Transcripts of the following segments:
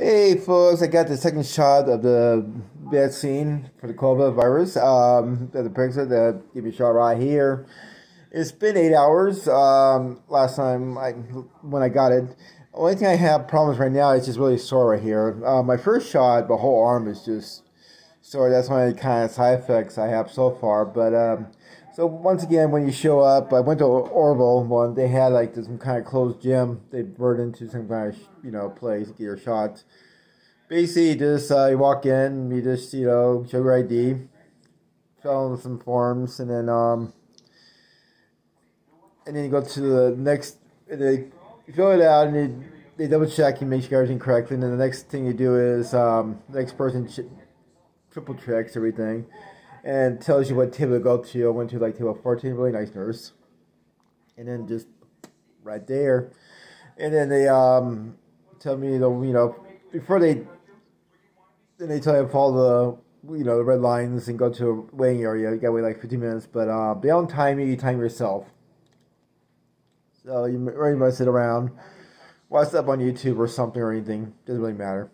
Hey folks, I got the second shot of the vaccine for the COVID virus. Um, the picture that give me a shot right here. It's been eight hours. Um, last time I when I got it. Only thing I have problems right now is just really sore right here. Uh, my first shot, the whole arm is just sore. That's one of the kind of side effects I have so far. But um, so once again, when you show up, I went to Oroville one. They had like this, some kind of closed gym. They brought into some kind of you know place get your shots. Basically, just uh, you walk in, you just you know show your ID, fill in some forms, and then um, and then you go to the next. They fill it out, and they, they double check and make sure everything correct. And then the next thing you do is um, the next person triple checks everything and tells you what table to go to. I went to like table 14, really nice nurse. And then just right there. And then they um, tell me, the, you know, before they, then they tell you follow the, you know, the red lines and go to a waiting area. You gotta wait like 15 minutes, but uh, they don't time you, you time yourself. So you really must sit around, watch up on YouTube or something or anything. Doesn't really matter.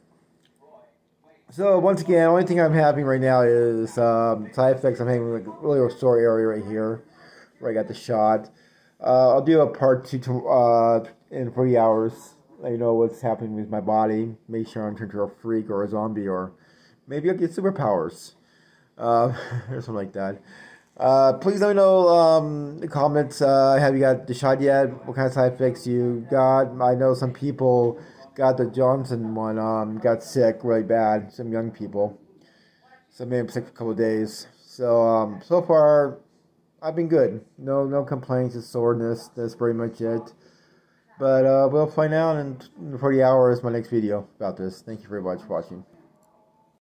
So once again, only thing I'm having right now is um, side effects. I'm having like a really a sore area right here, where I got the shot. Uh, I'll do a part two to, uh, in 40 hours. Let you know what's happening with my body. Make sure I'm turned into a freak or a zombie, or maybe I'll get superpowers, uh, or something like that. Uh, please let me know um, the comments. Uh, have you got the shot yet? What kind of side effects you got? I know some people got the Johnson one, um, got sick really bad. Some young people, so him sick for a couple days. So um, so far, I've been good. No no complaints, just soreness. That's pretty much it. But uh, we'll find out in 40 hours my next video about this. Thank you very much for watching.